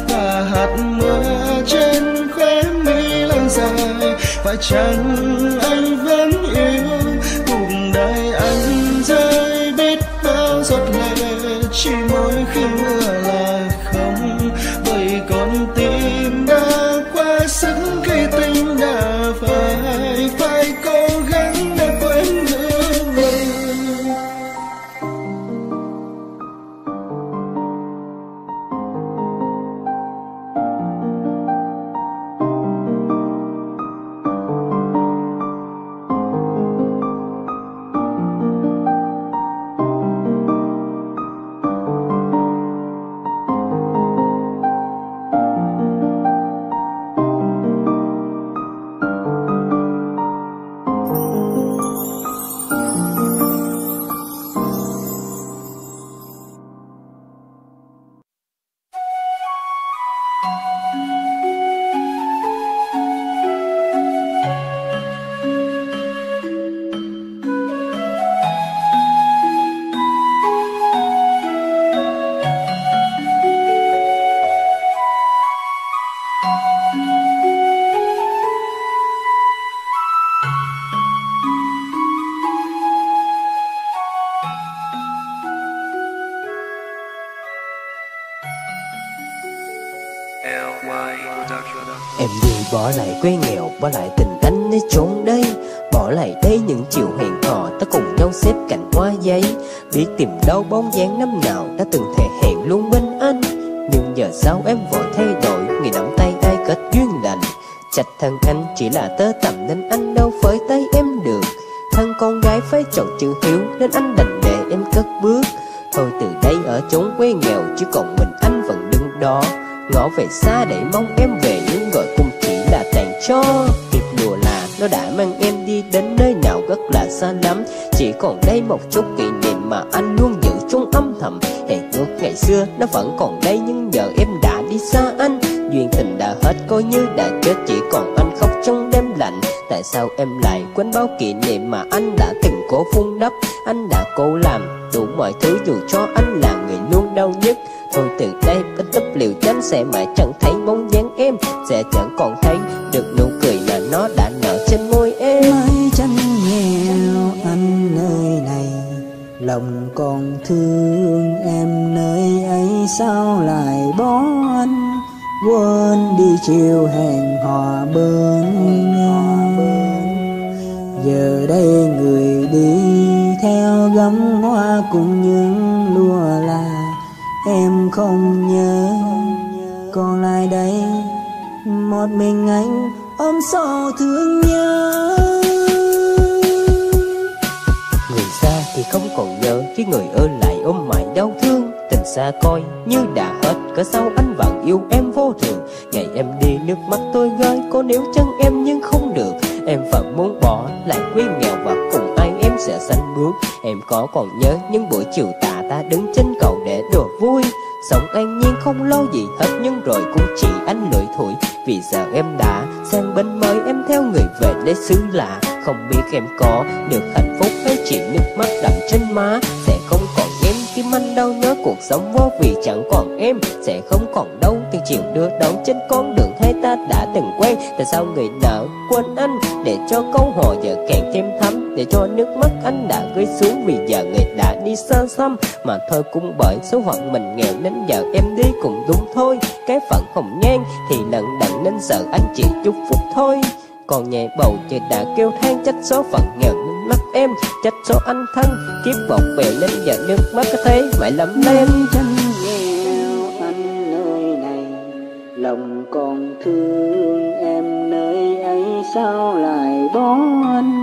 Và hạt mưa trên khóe mi lan dài, phải chăng anh vẫn yêu? Cùng đời anh rơi biết bao giọt lệ, chỉ mỗi khi mưa bỏ lại quê nghèo, Bỏ lại tình anh nơi chốn đây. Bỏ lại đây những chiều hẹn hò, Ta cùng nhau xếp cạnh hoa giấy. Biết tìm đâu bóng dáng năm nào Đã từng thề hẹn luôn bên anh. Nhưng giờ sao em vội thay đổi, Người nắm tay ai kết duyên lành. Trách thân anh chỉ là tơ tầm Nên anh đâu phơi tay em được. Thân con gái phải chọn chữ hiếu Nên anh đành để em cất bước. Thôi từ đây ở chốn quê nghèo Chỉ còn mình anh vẫn đứng đó. Ngõ về xa để mong em về Nhưng gọi cùng cho Việc đùa là nó đã mang em đi đến nơi nào rất là xa lắm. Chỉ còn đây một chút kỷ niệm mà anh luôn giữ trong âm thầm. Hẹn ước ngày xưa nó vẫn còn đây, Nhưng giờ em đã đi xa anh. Duyên tình đã hết, coi như đã chết, chỉ còn anh khóc trong đêm lạnh. Tại sao em lại quên bao kỷ niệm mà anh đã từng cố phun đắp? Anh đã cố làm đủ mọi thứ dù cho anh là người luôn đau nhất thôi từ đây ít tấp liều chánh sẽ mãi chẳng thấy bóng dáng em sẽ chẳng còn thấy được nụ cười mà nó đã nở trên môi em. Mái chân nghèo anh nơi này, lòng còn thương em nơi ấy sao lại bỏ anh quên đi chiều hẹn hò bên nhau. Giờ đây người đi theo gấm hoa cùng những lúa là em không nhớ, còn lại đây? Một mình anh ôm sâu thương nhớ. Người xa thì không còn nhớ, Khi người ở lại ôm mãi đau thương. Tình xa coi như đã hết, Cớ sao anh vẫn yêu em vô thường? Ngày em đi nước mắt tôi rơi Có nếu chân em nhưng không được. Em vẫn muốn bỏ lại quê nghèo Và cùng ai em sẽ sanh bước Em có còn nhớ những buổi chiều tà Ta đứng trên cầu để đùa vui. Sống an nhiên không lo gì hết, Nhưng rồi cũng chỉ anh lưỡi thổi vì giờ em đã sang bên mới, Em theo người về để xứ lạ. Không biết em có được hạnh phúc hay chỉ nước mắt đậm trên má. Sẽ không còn em khi anh đau nhớ cuộc sống vô vì chẳng còn em, Sẽ không còn đâu. Từng chiều đưa đón trên con đường hai ta đã từng quen. Tại sao người nợ quên anh? Để cho câu hỏi giờ càng thêm thắm để cho nước mắt anh đã rơi xuống Vì giờ người đã đi xa xăm. Mà thôi cũng bởi số phận mình nghèo Nên giờ em đi cũng đúng thôi. Cái phận hồng nhan thì lận đận Nên sợ anh chỉ chúc phúc thôi. Còn nhẹ bầu trời đã kêu than, trách số phận nghèo mắt em, trách số anh thân. Kiếp bột bề nên giờ nước mắt có thế mãi lắm lên chân nghèo anh nơi này, lòng còn thương em. Nơi ấy sao lại bỏ anh?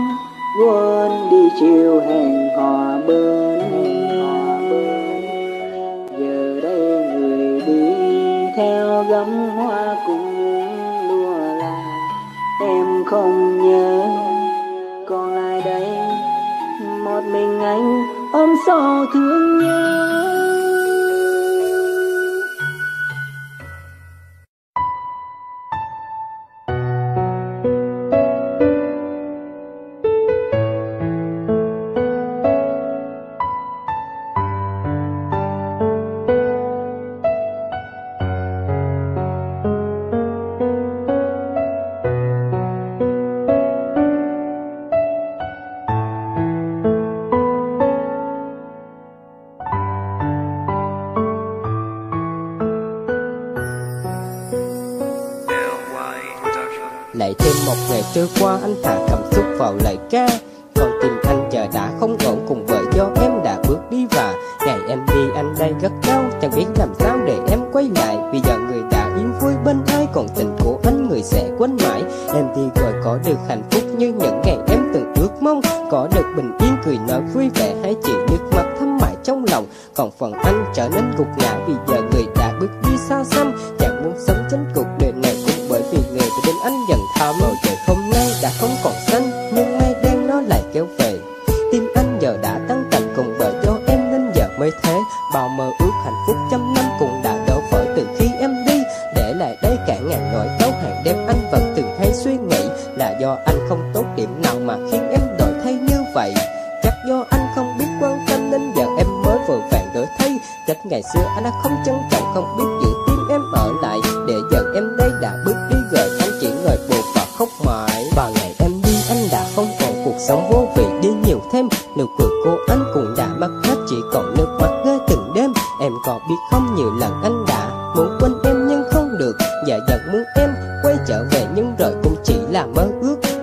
Quên đi chiều hẹn hò bên. Giờ đây người đi theo gấm hoa cùng những lúa là em không nhớ còn lại đây. Một mình anh ôm sầu thương nhớ.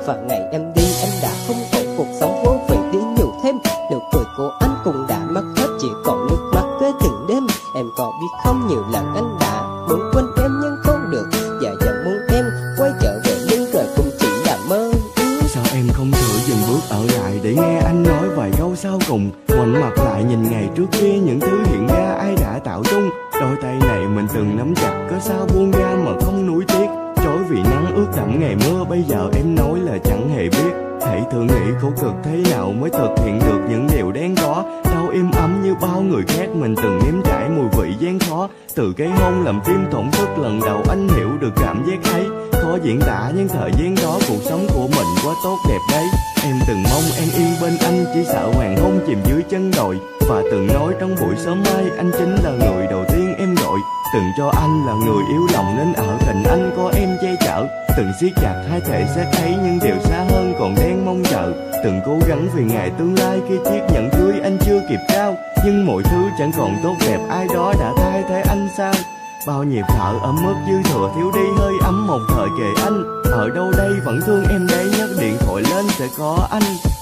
Và ngày em đi anh đã không thể cuộc sống vô vị đi nhiều thêm. Nụ cười của anh cũng đã mất hết, chỉ còn nước mắt cứ từng đêm. Em có biết không, nhiều lần anh thực hiện được những điều đáng có. Đâu im ấm như bao người khác mình từng nếm trải mùi vị gian khó từ cái hôn làm tim tổn thức lần đầu anh hiểu được cảm giác ấy. Khó diễn tả nhưng thời gian đó cuộc sống của mình quá tốt đẹp đấy. Em từng mong an yên bên anh, chỉ sợ hoàng hôn chìm dưới chân đồi. Và từng nói trong buổi sớm mai anh chính là người đầu tiên em từng cho anh là người yếu lòng nên ở cạnh anh có em che chở. Từng siết chặt hai thể xác ấy nhưng điều xa hơn còn đang mong chờ. Từng cố gắng vì ngày tương lai khi chiếc nhẫn cưới anh chưa kịp trao. Nhưng mọi thứ chẳng còn tốt đẹp, ai đó đã thay thế anh sao? Bao nhịp thở ấm ức dư thừa thiếu đi hơi ấm một thời kề anh. Ở đâu đây vẫn thương em đấy nhất điện thoại lên sẽ có anh.